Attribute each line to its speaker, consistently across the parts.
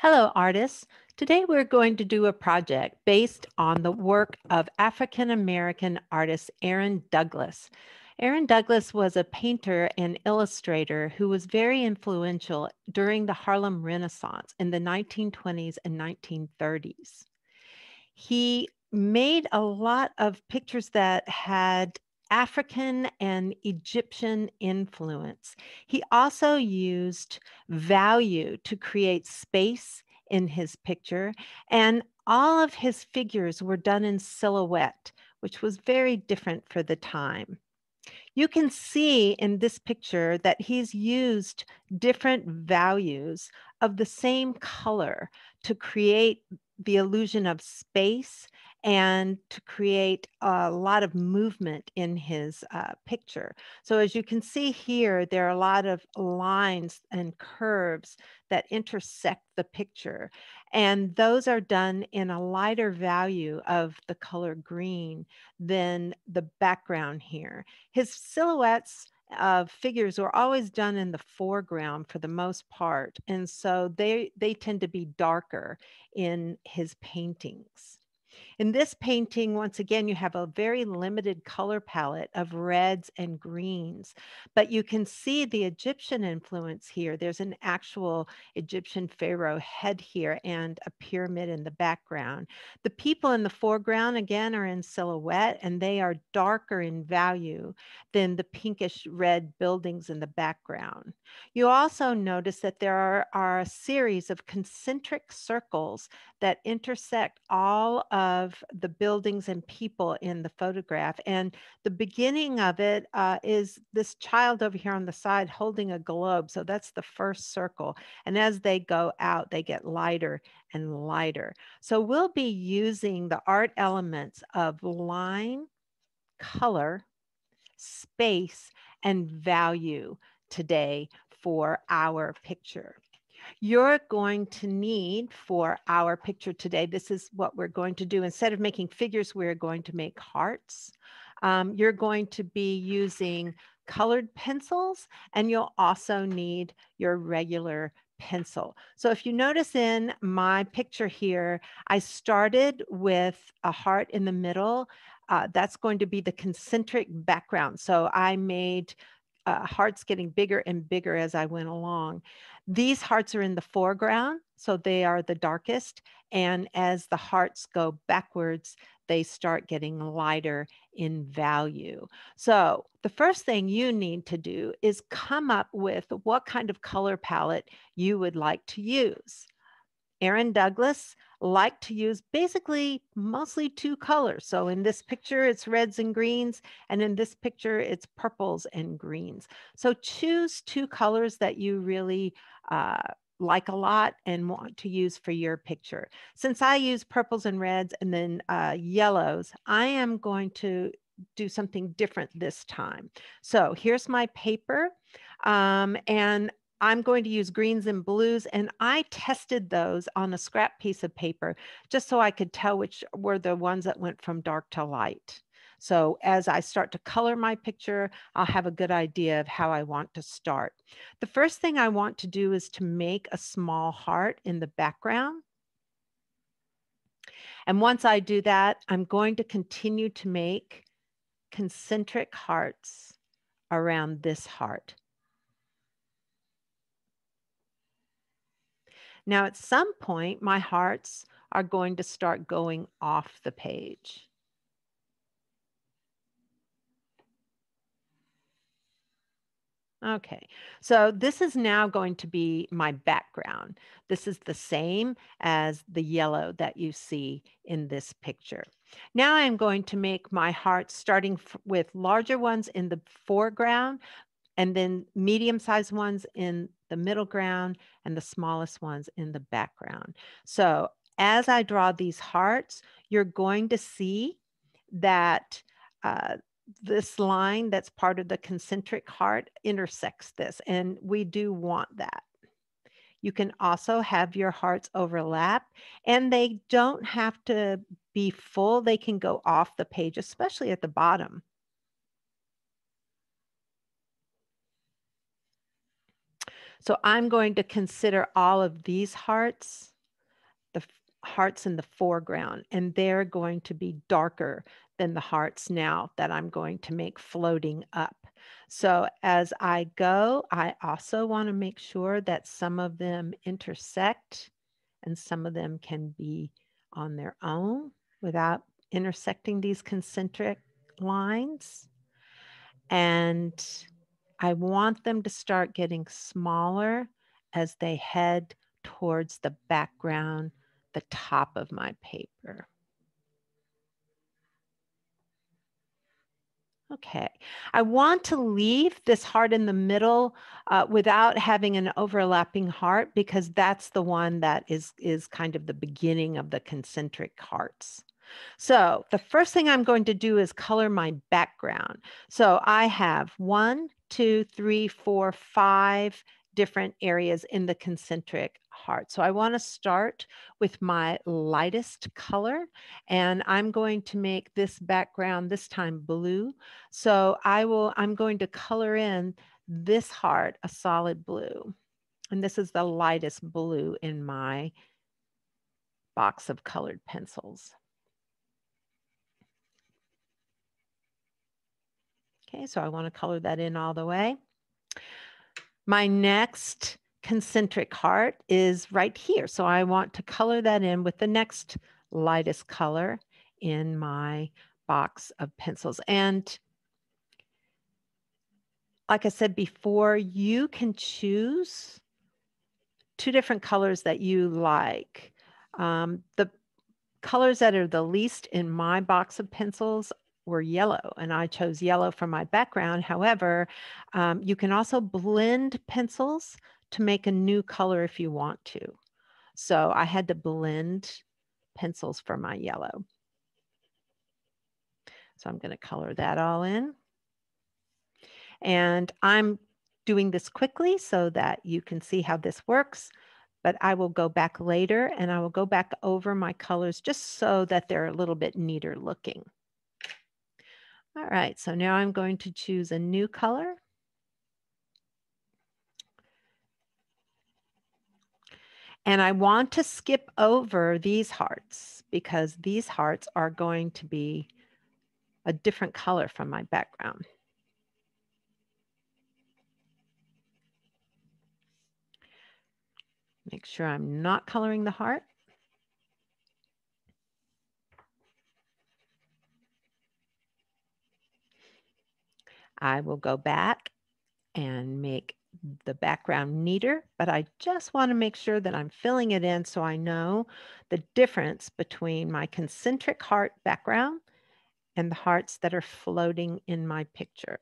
Speaker 1: Hello, artists. Today we're going to do a project based on the work of African American artist Aaron Douglas. Aaron Douglas was a painter and illustrator who was very influential during the Harlem Renaissance in the 1920s and 1930s. He made a lot of pictures that had African and Egyptian influence. He also used value to create space in his picture, and all of his figures were done in silhouette, which was very different for the time. You can see in this picture that he's used different values of the same color to create the illusion of space and to create a lot of movement in his uh, picture. So as you can see here, there are a lot of lines and curves that intersect the picture. And those are done in a lighter value of the color green than the background here. His silhouettes of figures were always done in the foreground for the most part. And so they, they tend to be darker in his paintings. In this painting, once again, you have a very limited color palette of reds and greens, but you can see the Egyptian influence here. There's an actual Egyptian pharaoh head here and a pyramid in the background. The people in the foreground, again, are in silhouette and they are darker in value than the pinkish red buildings in the background. You also notice that there are, are a series of concentric circles that intersect all of the buildings and people in the photograph. And the beginning of it uh, is this child over here on the side holding a globe. So that's the first circle. And as they go out, they get lighter and lighter. So we'll be using the art elements of line, color, space, and value today for our picture. You're going to need for our picture today, this is what we're going to do. Instead of making figures, we're going to make hearts. Um, you're going to be using colored pencils and you'll also need your regular pencil. So if you notice in my picture here, I started with a heart in the middle. Uh, that's going to be the concentric background. So I made uh, hearts getting bigger and bigger as I went along. These hearts are in the foreground, so they are the darkest. And as the hearts go backwards, they start getting lighter in value. So the first thing you need to do is come up with what kind of color palette you would like to use. Aaron Douglas liked to use basically mostly two colors. So in this picture, it's reds and greens, and in this picture, it's purples and greens. So choose two colors that you really uh, like a lot and want to use for your picture. Since I use purples and reds and then uh, yellows, I am going to do something different this time. So here's my paper. Um, and I'm going to use greens and blues. And I tested those on a scrap piece of paper just so I could tell which were the ones that went from dark to light. So as I start to color my picture, I'll have a good idea of how I want to start. The first thing I want to do is to make a small heart in the background. And once I do that, I'm going to continue to make concentric hearts around this heart. Now, at some point, my hearts are going to start going off the page. Okay, so this is now going to be my background. This is the same as the yellow that you see in this picture. Now I'm going to make my hearts starting with larger ones in the foreground and then medium-sized ones in the middle ground, and the smallest ones in the background. So as I draw these hearts, you're going to see that uh, this line that's part of the concentric heart intersects this, and we do want that. You can also have your hearts overlap, and they don't have to be full. They can go off the page, especially at the bottom. So I'm going to consider all of these hearts, the hearts in the foreground, and they're going to be darker than the hearts now that I'm going to make floating up. So as I go, I also want to make sure that some of them intersect and some of them can be on their own without intersecting these concentric lines. And I want them to start getting smaller as they head towards the background, the top of my paper. Okay, I want to leave this heart in the middle uh, without having an overlapping heart because that's the one that is, is kind of the beginning of the concentric hearts. So the first thing I'm going to do is color my background. So I have one, two, three, four, five different areas in the concentric heart. So I want to start with my lightest color and I'm going to make this background this time blue. So I will, I'm going to color in this heart a solid blue. And this is the lightest blue in my box of colored pencils. Okay, so I want to color that in all the way. My next concentric heart is right here. So I want to color that in with the next lightest color in my box of pencils. And like I said before, you can choose two different colors that you like. Um, the colors that are the least in my box of pencils were yellow and I chose yellow for my background. However, um, you can also blend pencils to make a new color if you want to. So I had to blend pencils for my yellow. So I'm going to color that all in. And I'm doing this quickly so that you can see how this works, but I will go back later and I will go back over my colors just so that they're a little bit neater looking. All right, so now I'm going to choose a new color. And I want to skip over these hearts because these hearts are going to be a different color from my background. Make sure I'm not coloring the heart. I will go back and make the background neater, but I just want to make sure that I'm filling it in so I know the difference between my concentric heart background and the hearts that are floating in my picture.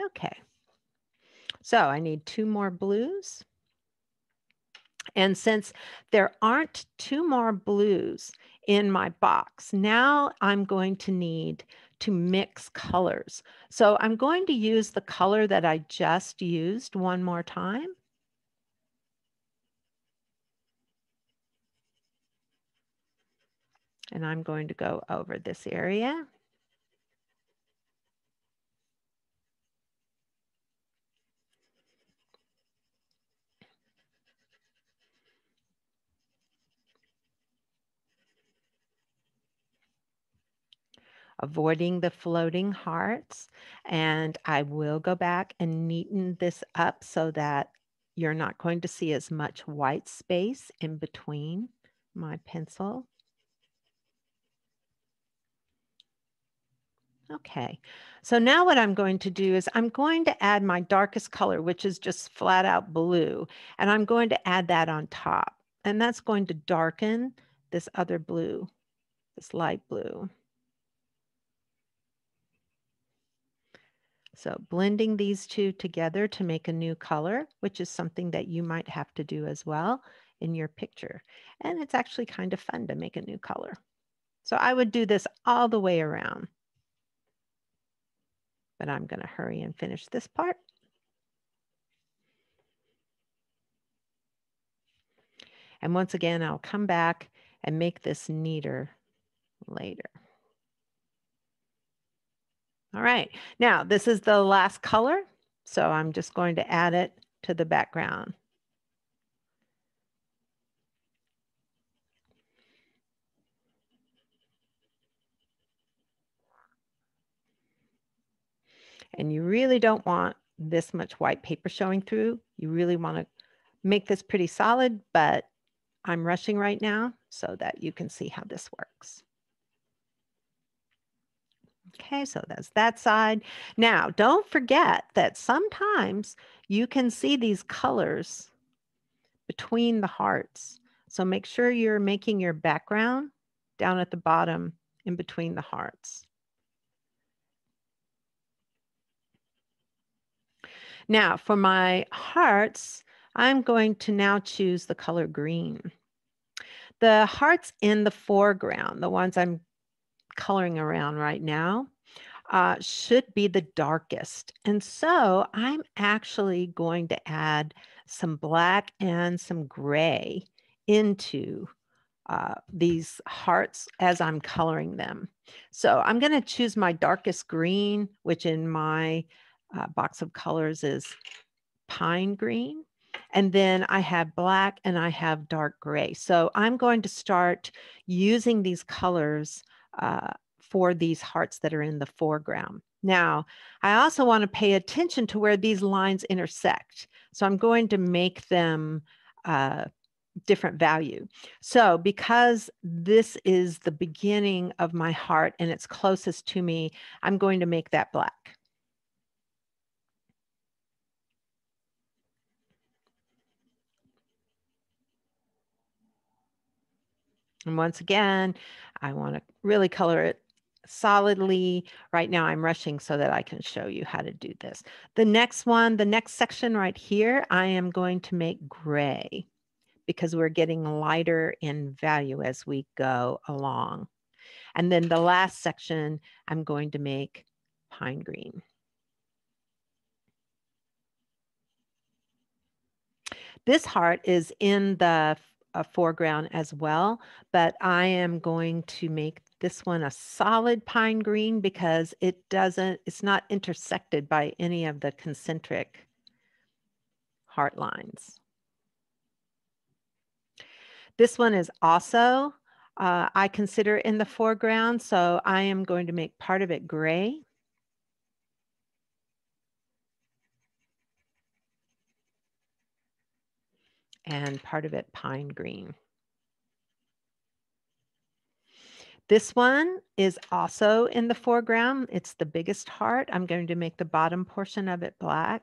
Speaker 1: Okay. So I need two more blues. And since there aren't two more blues in my box, now I'm going to need to mix colors. So I'm going to use the color that I just used one more time. And I'm going to go over this area. Avoiding the floating hearts. And I will go back and neaten this up so that you're not going to see as much white space in between my pencil. Okay, so now what I'm going to do is I'm going to add my darkest color, which is just flat out blue, and I'm going to add that on top. And that's going to darken this other blue, this light blue. So blending these two together to make a new color, which is something that you might have to do as well in your picture. And it's actually kind of fun to make a new color. So I would do this all the way around. But I'm going to hurry and finish this part. And once again, I'll come back and make this neater later. All right, now this is the last color. So I'm just going to add it to the background. And you really don't want this much white paper showing through. You really want to make this pretty solid, but I'm rushing right now so that you can see how this works. Okay, so that's that side. Now, don't forget that sometimes you can see these colors between the hearts. So make sure you're making your background down at the bottom in between the hearts. Now for my hearts, I'm going to now choose the color green. The hearts in the foreground, the ones I'm coloring around right now, uh, should be the darkest. And so I'm actually going to add some black and some gray into uh, these hearts as I'm coloring them. So I'm going to choose my darkest green, which in my uh, box of colors is pine green. And then I have black and I have dark gray. So I'm going to start using these colors uh, for these hearts that are in the foreground. Now, I also want to pay attention to where these lines intersect. So I'm going to make them uh, different value. So because this is the beginning of my heart and it's closest to me, I'm going to make that black. And once again, I want to really color it solidly. Right now I'm rushing so that I can show you how to do this. The next one, the next section right here, I am going to make gray because we're getting lighter in value as we go along. And then the last section, I'm going to make pine green. This heart is in the a foreground as well, but I am going to make this one a solid pine green because it doesn't, it's not intersected by any of the concentric heart lines. This one is also, uh, I consider in the foreground, so I am going to make part of it gray. And part of it pine green. This one is also in the foreground. It's the biggest heart. I'm going to make the bottom portion of it black.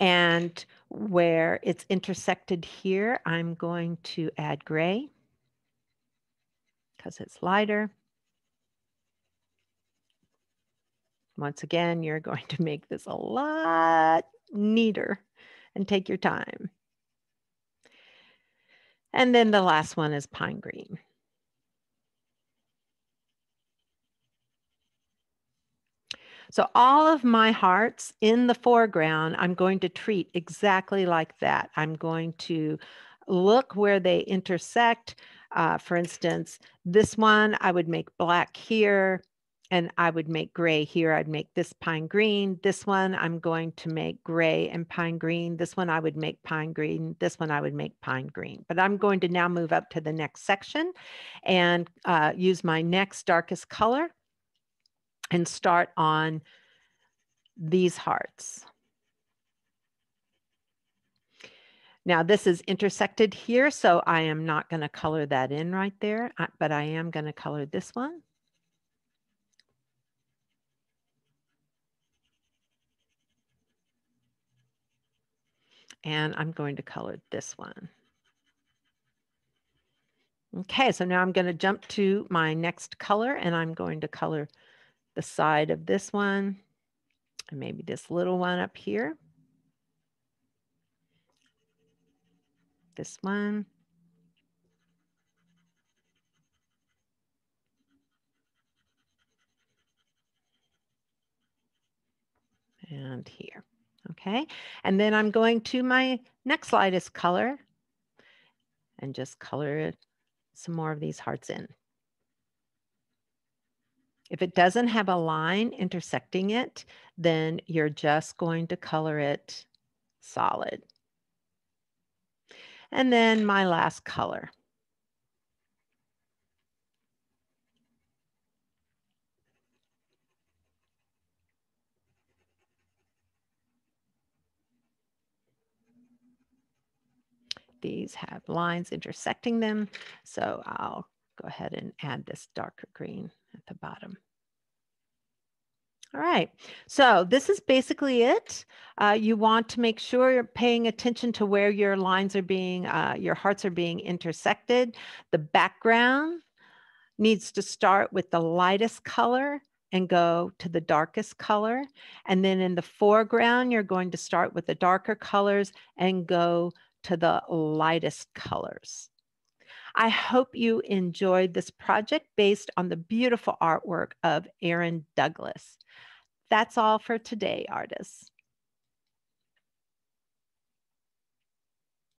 Speaker 1: And where it's intersected here, I'm going to add gray because it's lighter. Once again, you're going to make this a lot neater and take your time. And then the last one is pine green. So all of my hearts in the foreground, I'm going to treat exactly like that. I'm going to look where they intersect. Uh, for instance, this one, I would make black here and I would make gray here. I'd make this pine green. This one I'm going to make gray and pine green. This one I would make pine green. This one I would make pine green. But I'm going to now move up to the next section and uh, use my next darkest color and start on these hearts. Now this is intersected here, so I am not going to color that in right there, uh, but I am going to color this one. And I'm going to color this one. Okay, so now I'm going to jump to my next color and I'm going to color the side of this one and maybe this little one up here. This one. and here. Okay, and then I'm going to my next slide is color and just color some more of these hearts in. If it doesn't have a line intersecting it, then you're just going to color it solid. And then my last color. These have lines intersecting them. So I'll go ahead and add this darker green at the bottom. All right, so this is basically it. Uh, you want to make sure you're paying attention to where your lines are being, uh, your hearts are being intersected. The background needs to start with the lightest color and go to the darkest color. And then in the foreground, you're going to start with the darker colors and go to the lightest colors. I hope you enjoyed this project based on the beautiful artwork of Aaron Douglas. That's all for today, artists.